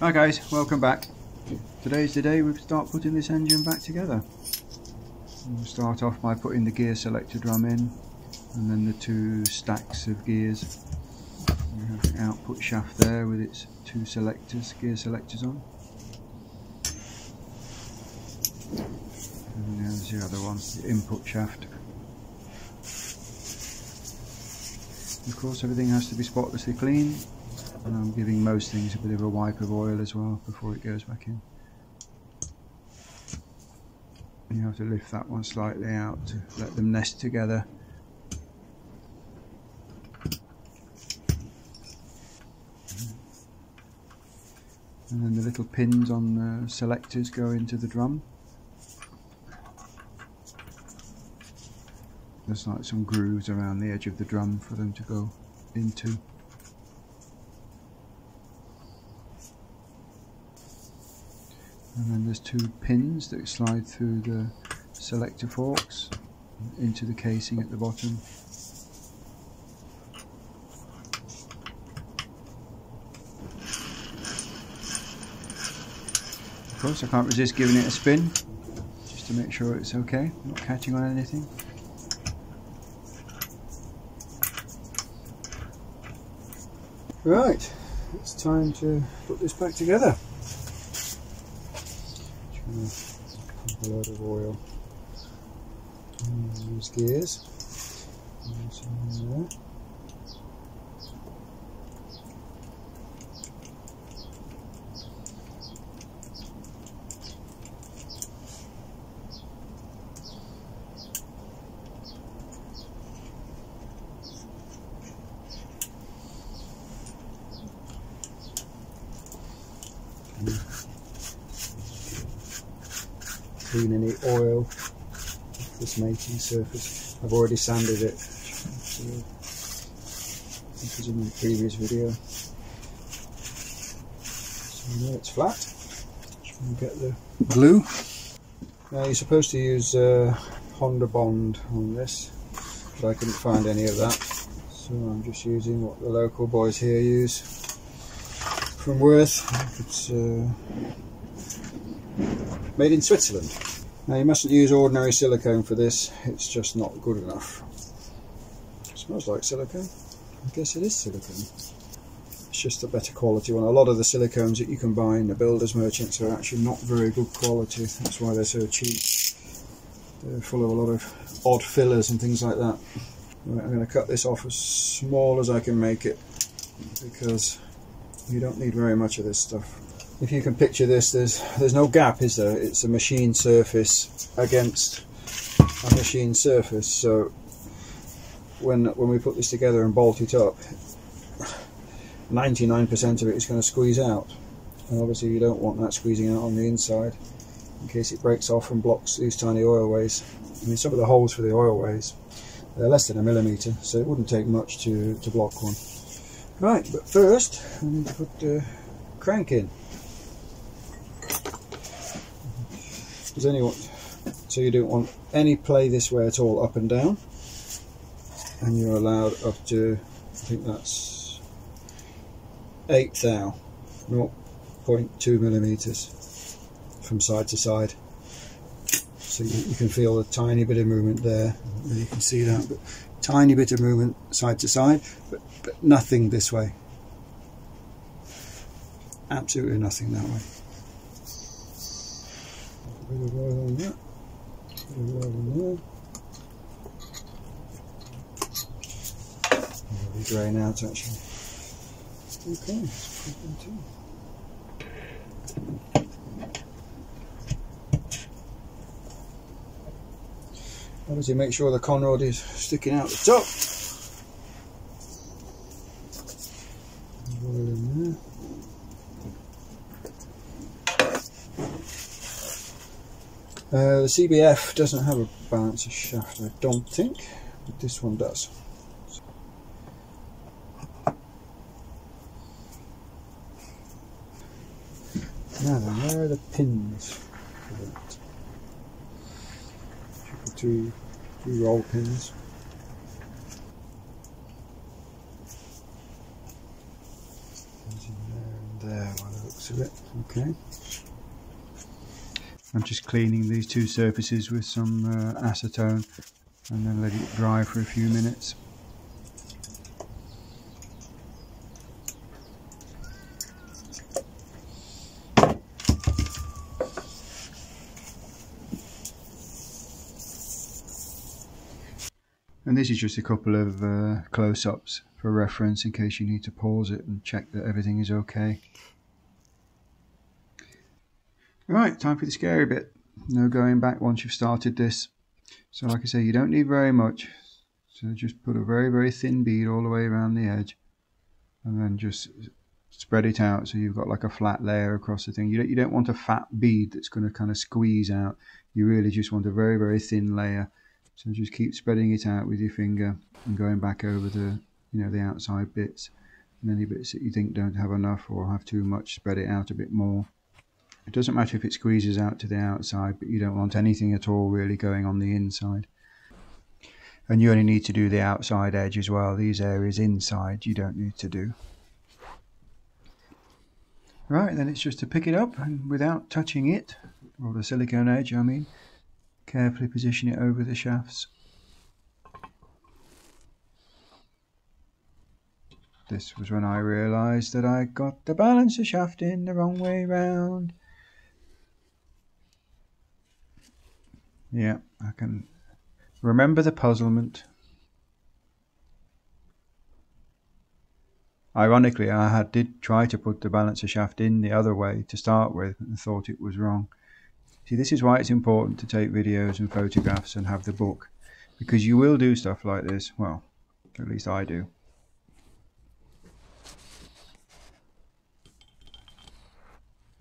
Hi guys, welcome back. Today's the day we start putting this engine back together. We'll start off by putting the gear selector drum in and then the two stacks of gears. We have the output shaft there with its two selectors, gear selectors on. And there's the other one, the input shaft. Of course everything has to be spotlessly clean and I'm giving most things a bit of a wipe of oil as well before it goes back in. You have to lift that one slightly out to let them nest together. And then the little pins on the selectors go into the drum. There's like some grooves around the edge of the drum for them to go into. And then there's two pins that slide through the selector forks into the casing at the bottom. Of course I can't resist giving it a spin just to make sure it's okay, not catching on anything. Right, it's time to put this back together load of oil use gears. Clean any oil off this mating surface. I've already sanded it. This was in the previous video. So now it's flat. Get the glue. Now you're supposed to use uh, Honda Bond on this, but I couldn't find any of that. So I'm just using what the local boys here use from Würth. It's uh, made in Switzerland. Now you mustn't use ordinary silicone for this, it's just not good enough. It smells like silicone. I guess it is silicone. It's just a better quality one. A lot of the silicones that you can buy in the builder's merchants are actually not very good quality. That's why they're so cheap. They're full of a lot of odd fillers and things like that. Right, I'm going to cut this off as small as I can make it because you don't need very much of this stuff if you can picture this, there's there's no gap, is there? It's a machine surface against a machine surface. So when when we put this together and bolt it up, 99% of it is going to squeeze out. And obviously you don't want that squeezing out on the inside in case it breaks off and blocks these tiny oilways. I mean some of the holes for the oilways, they're less than a millimetre, so it wouldn't take much to, to block one. Right, but first I need to put the crank in. So you don't want any play this way at all, up and down. And you're allowed up to, I think that's 8 thou, 0.2 millimeters from side to side. So you, you, can feel a tiny bit of movement there. You can see that, but tiny bit of movement side to side, but, but nothing this way. Absolutely nothing that way bit of oil on that, bit of oil on there. Really drain out actually. Okay, let's put too. Obviously make sure the conrod is sticking out the top. Oil in there. Uh, the CBF doesn't have a balancer shaft, I don't think, but this one does. Now then, where are the pins for that? Two, two roll pins. There there by the looks of it. Okay. I'm just cleaning these two surfaces with some uh, acetone and then let it dry for a few minutes. And this is just a couple of uh, close-ups for reference in case you need to pause it and check that everything is okay. Right, time for the scary bit. No going back once you've started this. So like I say, you don't need very much. So just put a very, very thin bead all the way around the edge. And then just spread it out so you've got like a flat layer across the thing. You don't, you don't want a fat bead that's going to kind of squeeze out. You really just want a very, very thin layer so just keep spreading it out with your finger and going back over the, you know, the outside bits. And any bits that you think don't have enough or have too much, spread it out a bit more. It doesn't matter if it squeezes out to the outside, but you don't want anything at all really going on the inside. And you only need to do the outside edge as well. These areas inside you don't need to do. Right, then it's just to pick it up and without touching it, or the silicone edge I mean, Carefully position it over the shafts. This was when I realised that I got the balancer shaft in the wrong way round. Yeah, I can remember the puzzlement. Ironically, I had did try to put the balancer shaft in the other way to start with and thought it was wrong. See, this is why it's important to take videos and photographs and have the book. Because you will do stuff like this. Well, at least I do.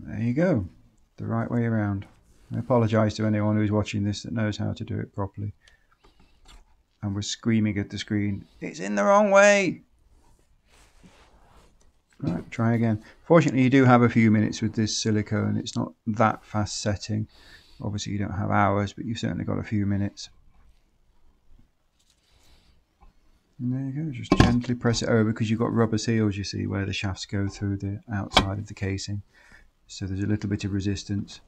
There you go. The right way around. I apologise to anyone who's watching this that knows how to do it properly. And was screaming at the screen, it's in the wrong way! Right, try again. Fortunately, you do have a few minutes with this silicone. It's not that fast setting. Obviously, you don't have hours, but you've certainly got a few minutes. And there you go, just gently press it over because you've got rubber seals, you see, where the shafts go through the outside of the casing. So there's a little bit of resistance.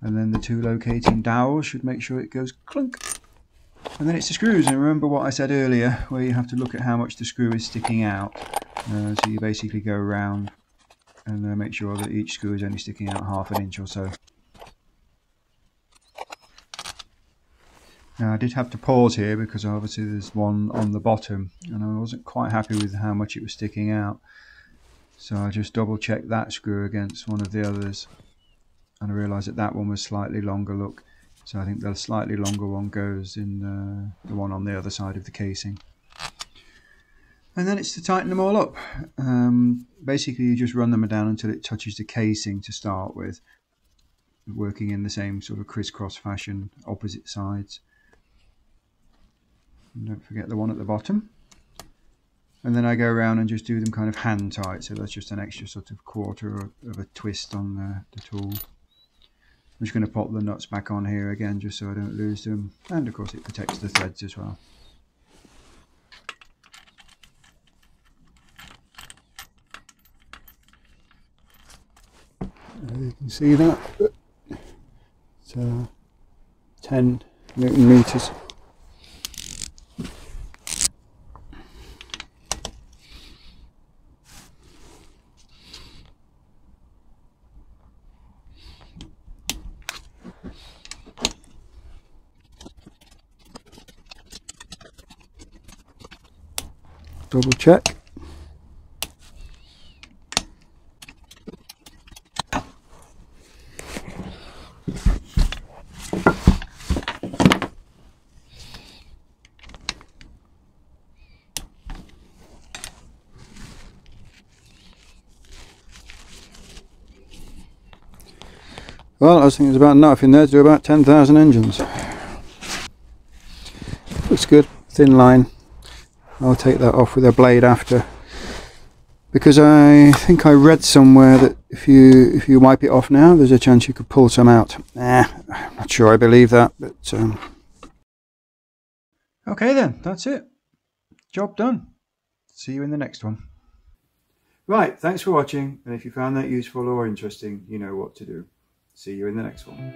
And then the two locating dowels should make sure it goes clunk. And then it's the screws, and remember what I said earlier, where you have to look at how much the screw is sticking out. Uh, so you basically go around and uh, make sure that each screw is only sticking out half an inch or so. Now I did have to pause here because obviously there's one on the bottom and I wasn't quite happy with how much it was sticking out. So I just double checked that screw against one of the others and I realised that that one was slightly longer look. So I think the slightly longer one goes in the one on the other side of the casing and then it's to tighten them all up. Um, basically, you just run them down until it touches the casing to start with, working in the same sort of crisscross fashion, opposite sides. And don't forget the one at the bottom. And then I go around and just do them kind of hand tight, so that's just an extra sort of quarter of a twist on the, the tool. I'm just going to pop the nuts back on here again just so I don't lose them, and of course it protects the threads as well. you can see that. It's uh, 10 newton meters double check Well, I think there's about enough in there to do about 10,000 engines. Looks good, thin line. I'll take that off with a blade after. Because I think I read somewhere that if you if you wipe it off now, there's a chance you could pull some out. Eh, I'm not sure I believe that, but... Um... Okay then, that's it. Job done. See you in the next one. Right, thanks for watching, and if you found that useful or interesting, you know what to do. See you in the next one.